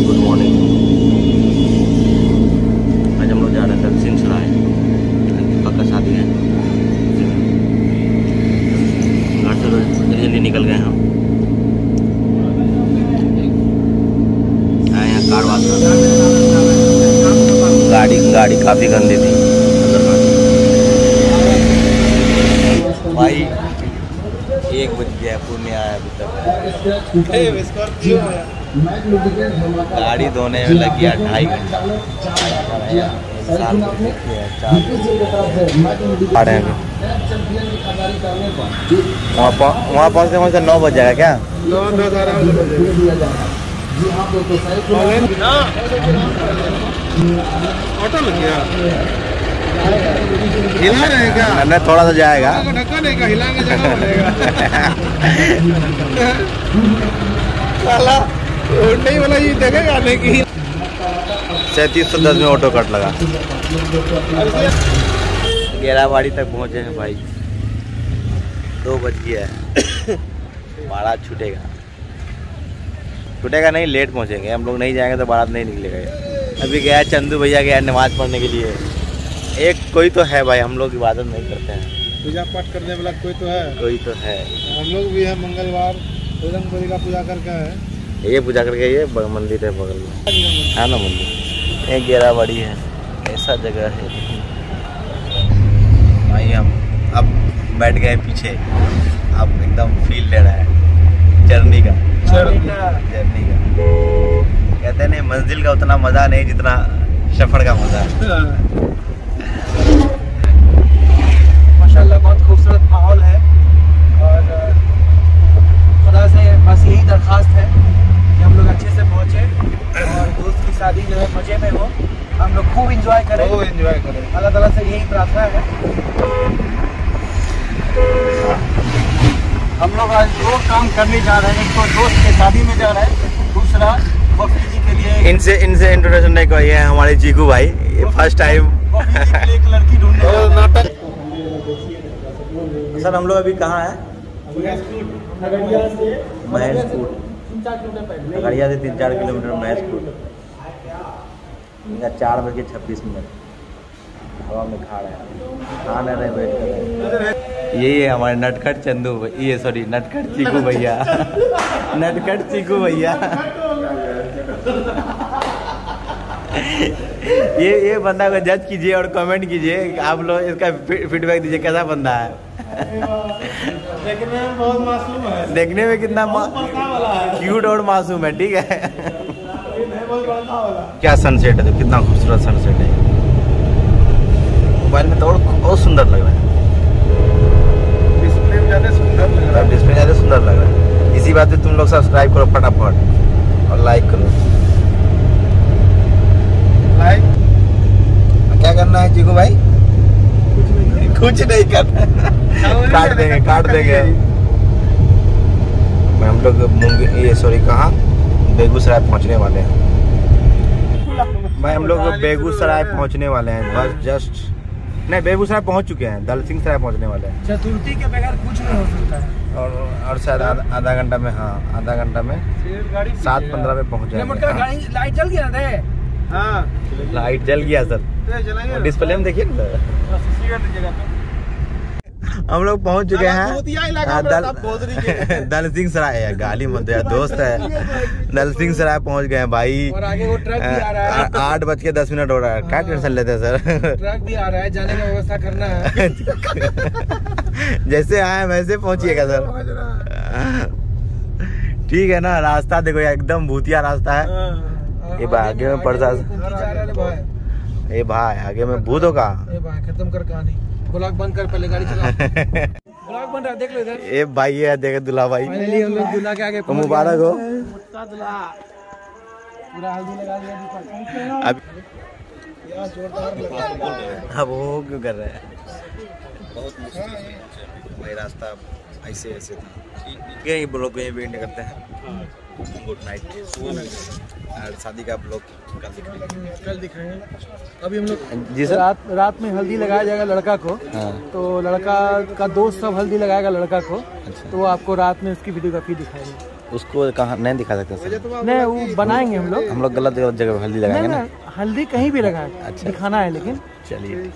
Good morning. आज हम लोग जा रहे हैं दक्षिण सराय दीपक शादी है। घर से जल्दी जल्दी निकल गए हम। यहाँ कार बात गाड़ी गाड़ी काफ़ी गंदी थी। भाई एक बज गया पूर्णिया आया अभी तक। गाड़ी धोने में लग गया ढाई घंटा। हैं वहाँ पहुँचते पहुँचते नौ बज जाएगा क्या? ऑटो लग गया। हिला थोड़ा सा जाएगा। हिलाने मिलेगा साला वाला ये देखेगा नहीं कि। सैंतीस सौ दस में ऑटो कट लगा। गेराबाड़ी तक पहुँचे हैं भाई। दो बज गया है। बारात छूटेगा। छूटेगा नहीं लेट पहुँचेंगे। हम लोग नहीं जाएँगे तो बारात नहीं निकलेगा अभी गया चंदू भैया गया नमाज़ पढ़ने के लिए। एक कोई तो है भाई हम लोग इबादत नहीं करते हैं। पूजा पाठ करने वाला कोई तो है? कोई तो है। हम लोग भी है मंगलवार बजरंग का पूजा करके है। ये पूजा करके ये मंदिर है बगल में। है ना मंदिर। ये गेराबाड़ी है। ऐसा जगह है। भाई हम अब बैठ गए पीछे। अब एकदम फील ले रहा है। जर्नी का। जर्नी का। कहते हैं मंजिल का उतना मज़ा नहीं जितना सफ़र का मज़ा है माशाल्लाह बहुत खूबसूरत माहौल है और अ, खुदा से बस यही दरख्वास्त है कि हम लोग अच्छे से पहुँचे और दोस्त की शादी जो है मज़े में हो हम लोग खूब इंजॉय करें। वो एंजॉय करें। अल्लाह ताला से यही प्रार्थना है। हम लोग आज दो काम करने जा रहे हैं। एक तो दोस्त के शादी में जा रहे हैं दूसरा बकरी जी के लिए इनसे इनसे इंट्रोडक्शन नहीं करिए हैं हमारे चीकू भाई। ये फ़र्स्ट टाइम एक लड़की ढूँढने। नाटक। सर हम लोग अभी कहाँ हैं? महेशपुर तीन चार किलोमीटर पहले। खगड़िया से तीन चार किलोमीटर महेशपुर इनका चार बज के छब्बीस मिनट। हवा में खा रहे हैं। खा नहीं रहे वेट कर रहे यही है हमारे नटखट चंदू ये सॉरी नटखट चीकू भैया। नटखट चीकू भैया। ये ये बंदा को जज कीजिए और कमेंट कीजिए। आप लोग इसका फीडबैक दीजिए कैसा बंदा है? देखने में बहुत मासूम है। देखने में कितना क्यूट और मासूम है ठीक है? क्या सनसेट है? तो कितना खूबसूरत सनसेट है। मोबाइल में तो और बहुत सुंदर लग रहा है। डिस्प्ले ज़्यादा सुंदर लग रहा और डिस्प्ले ज़्यादा सुंदर लग रहा है। इसी बात पे तुम लोग सब्सक्राइब करो फटाफट और लाइक करो। लाइक क्या करना है जीगू भाई? कुछ नहीं करना। काट देंगे काट देंगे। मैं हम लोग मुंगे ये सॉरी कहाँ? बेगूसराय पहुँचने वाले हैं। भाई हम लोग बेगूसराय पहुँचने वाले हैं। बस जस्ट नहीं बेगूसराय पहुँच चुके हैं। दल सिंह सराय पहुँचने वाले हैं। चतुर्थी के बगैर कुछ नहीं हो सकता है। और और शायद आधा घंटा में हाँ आधा घंटा में सात पंद्रह में पहुँच जाएँगे। लाइट जल गया थे हाँ। लाइट जल गया सर। तो डिस्प्ले में देखिए ना। हम लोग पहुँच चुके हैं। हाँ, दल सिंह सराय है। गाली मत दो यार, दोस्त है। दल सिंह सराय पहुँच गए हैं भाई। है। आठ बज के दस मिनट हो रहा है। क्या टेंशन लेते हैं सर? ट्रक भी आ रहा है जाने का व्यवस्था करना है। जैसे आए वैसे पहुंचिएगा सर। ठीक है ना रास्ता देखो एकदम भूतिया रास्ता है। हाँ। ये आगे में पड़ता- ये भाई आगे में भूत होगा खत्म कर कहानी। ब्लॉक बंद कर पहले गाड़ी चला ब्लॉक बन रहा है देख लो इधर। ये भाई है देखे दुल्हा भाई। फाइनली हम लोग दूल्हा के आगे तो मुबारक हो। मुझका पूरा हल्दी लगा दिया अब अब वो क्यों कर रहे हैं? वही रास्ता ऐसे ऐसे था। ब्लॉग यहीं पे एंड करते हैं। गुड नाइट और शादी का ब्लॉग कल दिखेगा कल दिख रहे हैं। अभी हम लोग जी सर। रात रात में हल्दी लगाया जाएगा लड़का को। हाँ। तो लड़का का दोस्त सब हल्दी लगाएगा लड़का को। अच्छा। तो वो आपको रात में उसकी वीडियोग्राफी दिखाएँगे। उसको कहाँ नहीं दिखा सकते सर। नहीं वो बनाएँगे हम लोग। हम लोग गलत गलत जगह हल्दी लगाएँगे ना? हल्दी कहीं भी लगाएँ। अच्छा। दिखाना है लेकिन। चलिए।